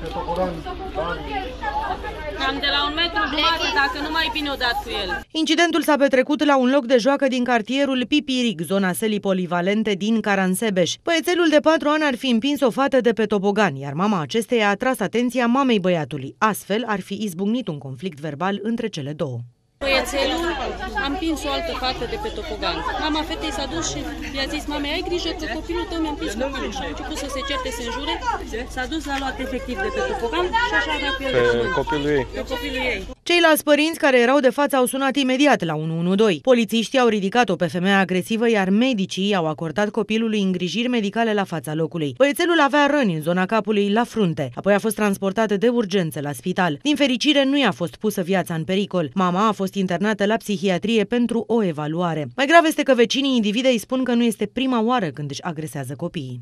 pe tobogan. Cam de la un metru jumate, dacă nu mai bine o cu el. Incidentul s-a petrecut la un loc de joacă din cartierul Pipiric, zona selii polivalente din Caransebeș. Băiețelul de patru ani ar fi împins o fată de pe tobogan, iar mama acesteia a tras atenția mamei băiatului. Astfel ar fi izbucnit un conflict verbal între cele două. Băiețelul a împins o altă fată de pe topogan. Mama fetei s-a dus și i-a zis, mame, ai grijă că copilul tău mi-a împins copilul. Și a început să se certe, să înjure. S-a dus, l-a luat efectiv de pe topogan și așa avea cu el de Pe pământ. copilul ei. Pe copilul ei. Ceilalți părinți care erau de față au sunat imediat la 112. Polițiștii au ridicat-o pe femeia agresivă, iar medicii au acordat copilului îngrijiri medicale la fața locului. Băiețelul avea răni în zona capului la frunte, apoi a fost transportat de urgență la spital. Din fericire, nu i-a fost pusă viața în pericol. Mama a fost internată la psihiatrie pentru o evaluare. Mai grav este că vecinii individei spun că nu este prima oară când își agresează copiii.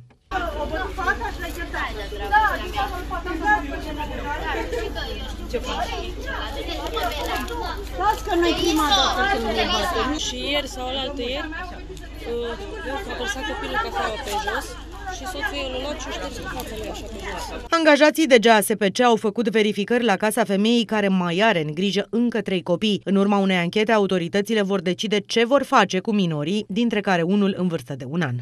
Las că nu-i prima dată când ne bate. Și ieri sau alaltă ieri, uh, a părsat copilul cafeaua pe jos și soțul ei l-a luat și a șters cu fața lui așa pe jos. Angajații de GASPC au făcut verificări la casa femeii care mai are în grijă încă trei copii. În urma unei anchete, autoritățile vor decide ce vor face cu minorii, dintre care unul în vârstă de un an.